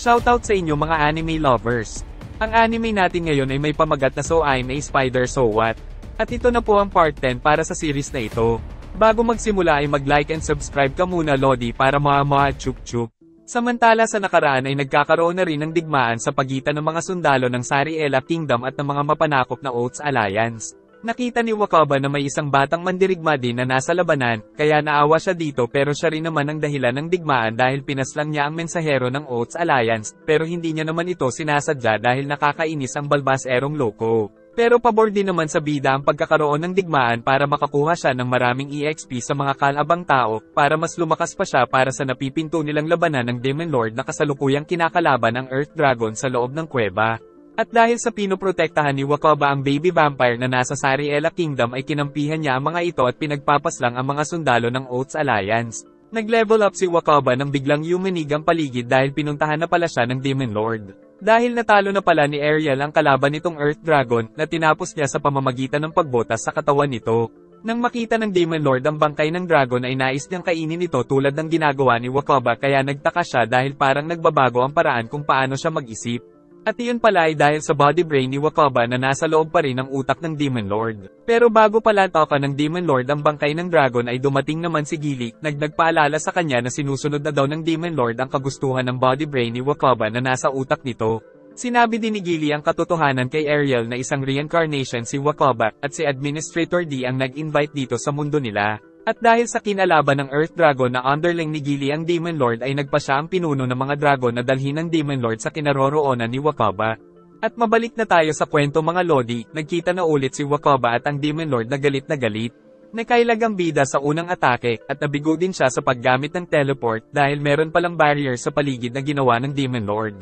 Shoutout sa inyo mga anime lovers. Ang anime natin ngayon ay may pamagat na So I'm a Spider So What? At ito na po ang part 10 para sa series na ito. Bago magsimula ay mag-like and subscribe ka muna Lodi para mga mga chup chup. Samantala sa nakaraan ay nagkakaroon na rin ng digmaan sa pagitan ng mga sundalo ng Sariela Kingdom at ng mga mapanakop na Oaths Alliance. Nakita ni Wakaba na may isang batang mandirigma din na nasa labanan, kaya naawa siya dito pero siya rin naman ang dahilan ng digmaan dahil pinaslang niya ang mensahero ng Oaths Alliance, pero hindi niya naman ito sinasadya dahil nakakainis ang balbas erong loko. Pero pabor din naman sa bida ang pagkakaroon ng digmaan para makakuha siya ng maraming EXP sa mga kalabang tao, para mas lumakas pa siya para sa napipinto nilang labanan ng Demon Lord na kasalukuyang kinakalaban ng Earth Dragon sa loob ng kuweba. At dahil sa pinoprotektahan ni Wakaba ang baby vampire na nasa Sariela Kingdom ay kinampihan niya ang mga ito at pinagpapaslang ang mga sundalo ng Oaths Alliance. Nag-level up si Wakaba nang biglang yumanig ang paligid dahil pinuntahan na pala siya ng Demon Lord. Dahil natalo na pala ni Ariel ang kalaban nitong Earth Dragon na tinapos niya sa pamamagitan ng pagbotas sa katawan nito. Nang makita ng Demon Lord ang bangkay ng dragon ay nais niyang kainin ito tulad ng ginagawa ni Wakaba kaya nagtaka siya dahil parang nagbabago ang paraan kung paano siya mag-isip. At iyon pala ay dahil sa body brain ni Wakaba na nasa loob pa rin ng utak ng Demon Lord. Pero bago pala toka ng Demon Lord ang bangkay ng dragon ay dumating naman si Gili, nagnagpaalala sa kanya na sinusunod na daw ng Demon Lord ang kagustuhan ng body brain ni Wakaba na nasa utak nito. Sinabi din ni Gili ang katotohanan kay Ariel na isang reincarnation si Wakaba, at si Administrator D ang nag-invite dito sa mundo nila. At dahil sa kinalaban ng Earth Dragon na underling ni Gili ang Demon Lord ay nagpa siya ang pinuno ng mga dragon na dalhin ng Demon Lord sa kinaroroonan ni Wakaba. At mabalik na tayo sa kwento mga Lodi, nagkita na ulit si Wakaba at ang Demon Lord na galit na galit. Nakailag ang bida sa unang atake, at nabigo din siya sa paggamit ng teleport dahil meron palang barrier sa paligid na ginawa ng Demon Lord.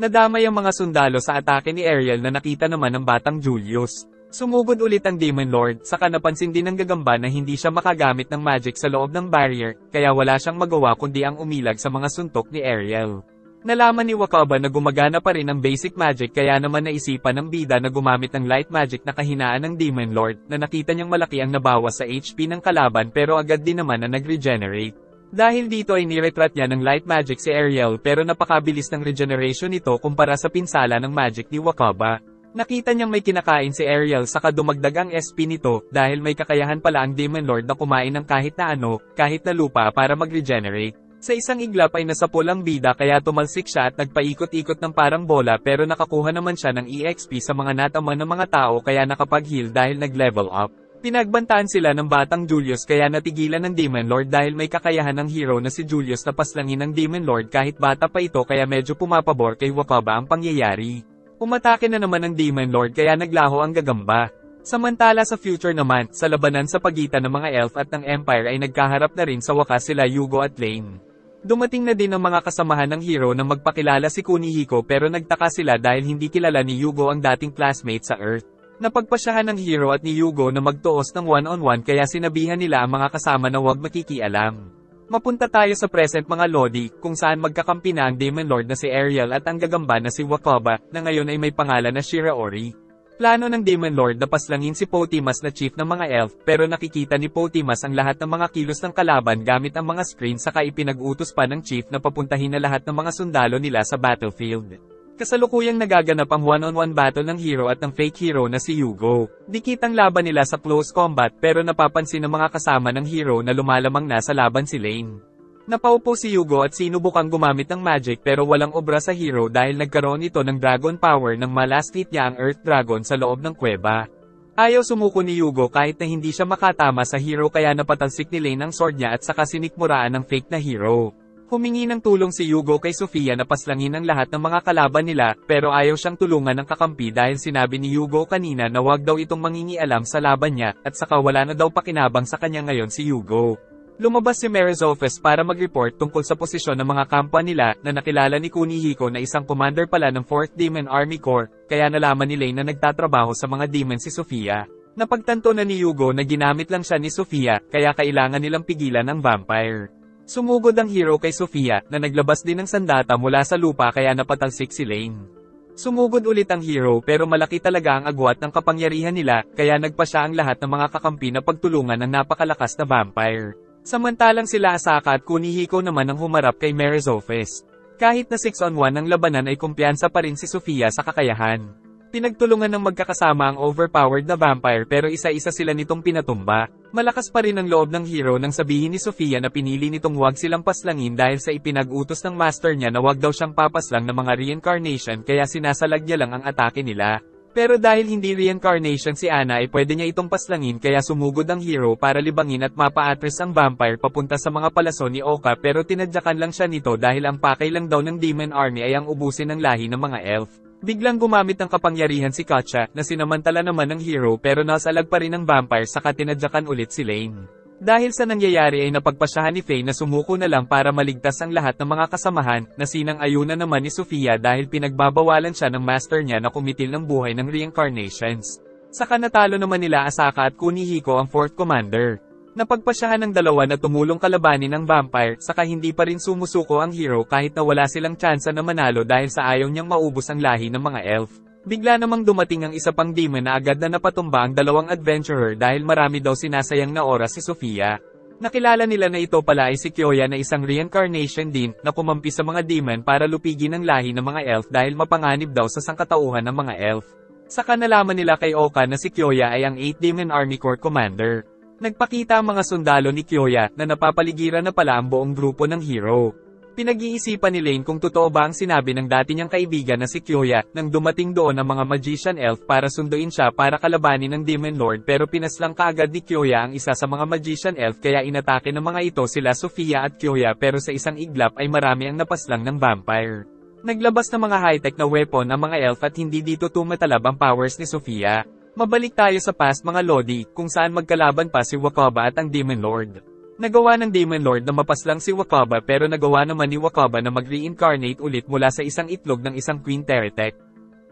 Nadamay ang mga sundalo sa atake ni Ariel na nakita naman ng batang Julius. Sumugod ulit ang Demon Lord, saka napansin din ng gagamba na hindi siya makagamit ng magic sa loob ng barrier, kaya wala siyang magawa kundi ang umilag sa mga suntok ni Ariel. Nalaman ni Wakaba na gumagana pa rin ang basic magic kaya naman naisipan ng bida na gumamit ng light magic na kahinaan ng Demon Lord, na nakita niyang malaki ang nabawas sa HP ng kalaban pero agad din naman na nag-regenerate. Dahil dito ay niretrat niya ng light magic si Ariel pero napakabilis ng regeneration nito kumpara sa pinsala ng magic ni Wakaba. Nakita niyang may kinakain si Ariel saka dumagdag ang SP nito dahil may kakayahan pala ang Demon Lord na kumain ng kahit na ano, kahit na lupa para mag-regenerate. Sa isang iglap ay nasapol ang bida kaya tumalsik siya at nagpaikot-ikot ng parang bola pero nakakuha naman siya ng EXP sa mga nataman ng mga tao kaya nakapag-heal dahil nag-level up. Pinagbantaan sila ng batang Julius kaya natigilan ng Demon Lord dahil may kakayahan ng hero na si Julius na paslangin ng Demon Lord kahit bata pa ito kaya medyo pumapabor kay Wakaba ang pangyayari. Umatake na naman ng Demon Lord kaya naglaho ang gagamba. Samantala sa future naman, sa labanan sa pagitan ng mga elf at ng Empire ay nagkaharap na rin sa wakas sila Yugo at Lane. Dumating na din ang mga kasamahan ng hero na magpakilala si Kunihiko pero nagtaka sila dahil hindi kilala ni Yugo ang dating classmate sa Earth. Napagpasyahan ng hero at ni Yugo na magtuos ng one-on-one kaya sinabihan nila ang mga kasama na huwag makikialam. Mapunta tayo sa present mga Lodi, kung saan magkakampi na ang Demon Lord na si Ariel at ang gagamba na si Wakaba, na ngayon ay may pangalan na Shiraori. Plano ng Demon Lord na paslangin si Potimas na chief ng mga elf, pero nakikita ni Potimas ang lahat ng mga kilos ng kalaban gamit ang mga screen saka ipinag-utos pa ng chief na papuntahin na lahat ng mga sundalo nila sa battlefield. Kasalukuyang nagaganap ang one-on-one battle ng hero at ng fake hero na si Yugo. Dikitang laban nila sa close combat pero napapansin ng mga kasama ng hero na lumalamang na sa laban si Lane. Napaupo si Yugo at sinubukang gumamit ng magic pero walang obra sa hero dahil nagkaroon ito ng dragon power nang malastrit niya ang Earth Dragon sa loob ng kuweba. Ayaw sumuko ni Yugo kahit na hindi siya makatama sa hero kaya napatalsik ni Lane ang sword niya at saka sinikmuraan ng fake na hero. Humingi ng tulong si Yugo kay Sofia na paslangin ang lahat ng mga kalaban nila, pero ayaw siyang tulungan ng kakampi dahil sinabi ni Yugo kanina na wag daw itong mangingialam sa laban niya, at saka wala na daw pakinabang sa kanya ngayon si Yugo. Lumabas si Merizofes para mag-report tungkol sa posisyon ng mga kampa nila na nakilala ni Kunihiko na isang commander pala ng 4th Demon Army Corps, kaya nalaman ni Lane na nagtatrabaho sa mga demon si Sofia. Napagtanto na ni Yugo na ginamit lang siya ni Sofia, kaya kailangan nilang pigilan ang vampire. Sumugod ang hero kay Sofia, na naglabas din ng sandata mula sa lupa kaya napatalsik si Lane. Sumugod ulit ang hero pero malaki talaga ang agwat ng kapangyarihan nila, kaya nagpa siya ang lahat ng mga kakampi na pagtulungan ng napakalakas na vampire. Samantalang sila Asaka at Kunihiko naman ang humarap kay Merizofes. Kahit na 6 on 1 ang labanan ay kumpiyansa pa rin si Sofia sa kakayahan. Pinagtulungan ng magkakasama ang overpowered na vampire pero isa-isa sila nitong pinatumba. Malakas pa rin ang loob ng hero nang sabihin ni Sofia na pinili nitong huwag silang paslangin dahil sa ipinag-utos ng master niya na huwag daw siyang papaslang ng mga reincarnation kaya sinasalag niya lang ang atake nila. Pero dahil hindi reincarnation si Ana ay pwede niya itong paslangin kaya sumugod ang hero para libangin at mapa-atras ang vampire papunta sa mga palaso ni Oka pero tinadyakan lang siya nito dahil ang pakay lang daw ng demon army ay ang ubusin ng lahi ng mga elf. Biglang gumamit ng kapangyarihan si Katya, na sinamantala naman ng hero pero nasalag pa rin ng vampire saka tinadyakan ulit si Lane. Dahil sa nangyayari ay napagpasyahan ni Faye na sumuko na lang para maligtas ang lahat ng mga kasamahan, na sinang ayuna naman ni Sofia dahil pinagbabawalan siya ng master niya na kumitil ng buhay ng reincarnations. Saka natalo naman nila Asaka at Kunihiko ang 4th Commander. Napagpasyahan ng dalawa na tumulong kalabanin ng vampire, saka hindi pa rin sumusuko ang hero kahit na wala silang tsansa na manalo dahil sa ayaw niyang maubos ang lahi ng mga elf. Bigla namang dumating ang isa pang demon na agad na napatumba ang dalawang adventurer dahil marami daw sinasayang na oras si Sofia. Nakilala nila na ito pala ay si Kyoya na isang reincarnation din na kumampi sa mga demon para lupigin ang lahi ng mga elf dahil mapanganib daw sa sangkatauhan ng mga elf. Saka nalaman nila kay Oka na si Kyoya ay ang 8 Demon Army Corps Commander. Nagpakita ang mga sundalo ni Kyoya na napapaligiran na pala ang buong grupo ng hero. Pinag-iisipan ni Lane kung totoo ba ang sinabi ng dati niyang kaibigan na si Kyoya nang dumating doon ang mga magician elf para sunduin siya para kalabanin ng Demon Lord pero pinaslang kaagad ni Kyoya ang isa sa mga magician elf kaya inatake ng mga ito sila Sofia at Kyoya pero sa isang iglap ay marami ang napaslang ng vampire. Naglabas ng mga high-tech na weapon ang mga elf at hindi dito tumatalab ang powers ni Sofia. Mabalik tayo sa past mga Lodi, kung saan magkalaban pa si Wakaba at ang Demon Lord. Nagawa ng Demon Lord na mapaslang si Wakaba pero nagawa naman ni Wakaba na mag-reincarnate ulit mula sa isang itlog ng isang Queen Teretek.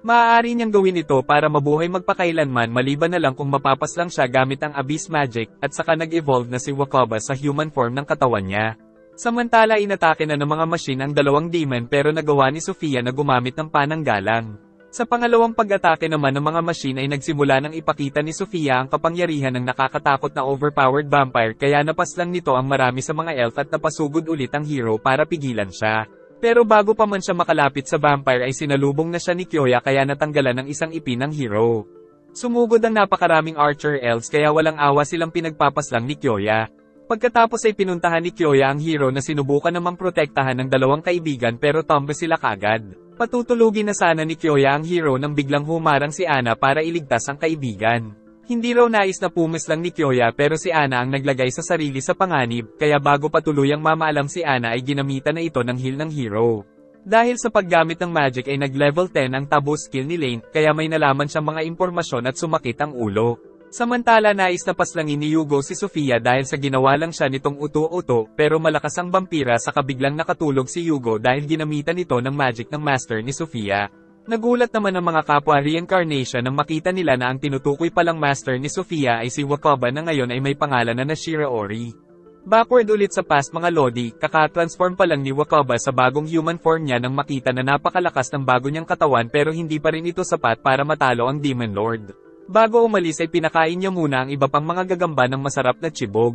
Maaari niyang gawin ito para mabuhay magpakailanman maliban na lang kung mapapaslang siya gamit ang Abyss Magic, at saka nag-evolve na si Wakaba sa human form ng katawan niya. Samantala inatake na ng mga machine ang dalawang demon pero nagawa ni Sofia na gumamit ng pananggalang. Sa pangalawang pag-atake naman ng mga machine ay nagsimula ng ipakita ni Sofia ang kapangyarihan ng nakakatakot na overpowered vampire kaya napaslang nito ang marami sa mga elf at napasugod ulit ang hero para pigilan siya. Pero bago pa man siya makalapit sa vampire ay sinalubong na siya ni Kyoya kaya natanggalan ng isang ipin ng hero. Sumugod ang napakaraming archer elves kaya walang awa silang pinagpapaslang ni Kyoya. Pagkatapos ay pinuntahan ni Kyoya ang hero na sinubukan namang protektahan ng dalawang kaibigan pero tombe sila kagad. Patutulugin na sana ni Kyoya ang hero nang biglang humarang si Ana para iligtas ang kaibigan. Hindi raw nais na pumis lang ni Kyoya pero si Ana ang naglagay sa sarili sa panganib, kaya bago patuluyang mamaalam si Ana ay ginamitan na ito ng heal ng hero. Dahil sa paggamit ng magic ay nag-level 10 ang tabo skill ni Lane, kaya may nalaman siyang mga impormasyon at sumakit ang ulo. Samantala nais na paslangin ni Yugo si Sofia dahil sa ginawa lang siya nitong uto-uto, pero malakas ang vampira sa kabiglang nakatulog si Yugo dahil ginamitan ito ng magic ng master ni Sofia. Nagulat naman ang mga kapwa reincarnation nang makita nila na ang tinutukoy palang master ni Sofia ay si Wakaba na ngayon ay may pangalan na Nashira Ori. Backward ulit sa past mga Lodi, kaka-transform pa lang ni Wakaba sa bagong human form niya nang makita na napakalakas ng bago niyang katawan pero hindi pa rin ito sapat para matalo ang Demon Lord. Bago umalis ay pinakain niya muna ang iba pang mga gagamba ng masarap na chibog.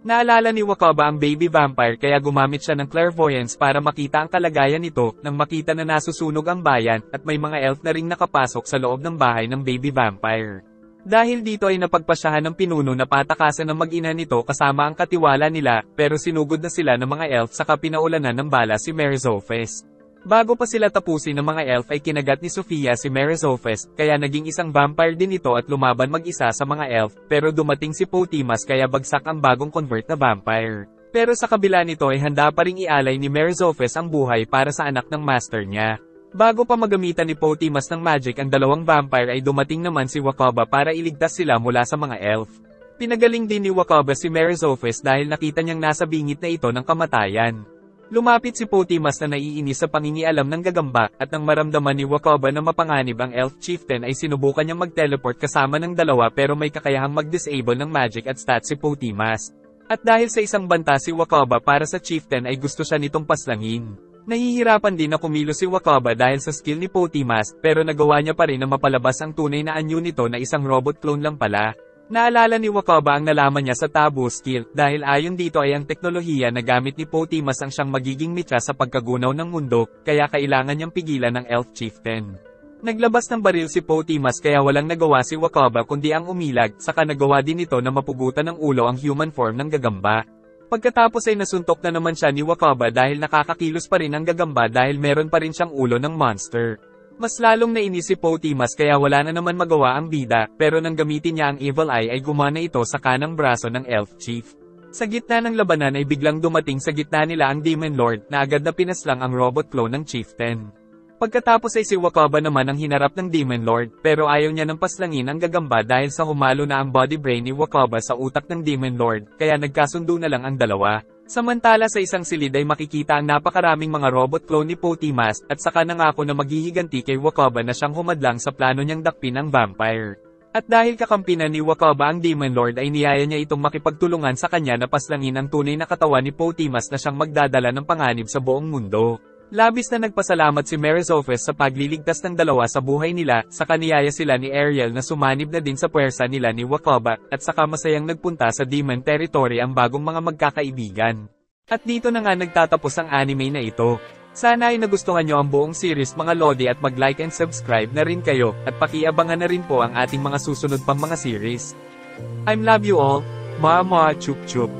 Naalala ni Wakaba ang baby vampire kaya gumamit siya ng clairvoyance para makita ang kalagayan nito, nang makita na nasusunog ang bayan, at may mga elf na ring nakapasok sa loob ng bahay ng baby vampire. Dahil dito ay napagpasyahan ng pinuno na patakasan ng mag-ina nito kasama ang katiwala nila, pero sinugod na sila ng mga elf saka pinaulanan ng bala si Merizophes. Bago pa sila tapusin ng mga elf ay kinagat ni Sofia si Merizophes, kaya naging isang vampire din ito at lumaban mag-isa sa mga elf, pero dumating si Potimas kaya bagsak ang bagong convert na vampire. Pero sa kabila nito ay handa pa ring ialay ni Merizophes ang buhay para sa anak ng master niya. Bago pa magamitan ni Potimas ng magic ang dalawang vampire ay dumating naman si Wakaba para iligtas sila mula sa mga elf. Pinagaling din ni Wakaba si Merizophes dahil nakita niyang nasa bingit na ito ng kamatayan. Lumapit si Potimas na naiinis sa pangingialam ng gagamba, at nang maramdaman ni Wakaba na mapanganib ang Elf Chieftain ay sinubukan niyang mag-teleport kasama ng dalawa pero may kakayahang mag-disable ng magic at stat si Potimas. At dahil sa isang banta si Wakaba para sa Chieftain ay gusto siya nitong paslangin. Nahihirapan din na kumilo si Wakaba dahil sa skill ni Potimas, pero nagawa niya pa rin na mapalabas ang tunay na anyo nito na isang robot clone lang pala. Naalala ni Wakaba ang nalaman niya sa Tabu Skill, dahil ayon dito ay ang teknolohiya na gamit ni Potimas ang siyang magiging mitra sa pagkagunaw ng mundo, kaya kailangan niyang pigilan ng Elf Chieftain. Naglabas ng baril si Potimas kaya walang nagawa si Wakaba kundi ang umilag, saka nagawa din ito na mapugutan ng ulo ang human form ng gagamba. Pagkatapos ay nasuntok na naman siya ni Wakaba dahil nakakakilos pa rin ang gagamba dahil meron pa rin siyang ulo ng monster. Mas lalong nainis si Potimas kaya wala na naman magawa ang bida, pero nang gamitin niya ang Evil Eye ay gumana ito sa kanang braso ng Elf Chief. Sa gitna ng labanan ay biglang dumating sa gitna nila ang Demon Lord na agad na pinaslang ang robot clone ng Chieftain. Pagkatapos ay si Wakaba naman ang hinarap ng Demon Lord, pero ayaw niya ng paslangin ang gagamba dahil sa humalo na ang body brain ni Wakaba sa utak ng Demon Lord, kaya nagkasundo na lang ang dalawa. Samantala sa isang silid ay makikita ang napakaraming mga robot clone ni Potimas, at saka nangako na maghihiganti kay Wakaba na siyang humadlang sa plano niyang dakpin ang vampire. At dahil kakampi na ni Wakaba ang Demon Lord ay niyaya niya itong makipagtulungan sa kanya na paslangin ang tunay na katawan ni Potimas na siyang magdadala ng panganib sa buong mundo. Labis na nagpasalamat si Merizofes sa pagliligtas ng dalawa sa buhay nila, sa kaniyaya sila ni Ariel na sumanib na din sa puwersa nila ni Wakaba, at saka masayang nagpunta sa Demon Territory ang bagong mga magkakaibigan. At dito na nga nagtatapos ang anime na ito. Sana ay nagustuhan nyo ang buong series mga Lodi at mag-like and subscribe na rin kayo, at pakiabangan na rin po ang ating mga susunod pang mga series. I'm love you all, Mama Chup Chup.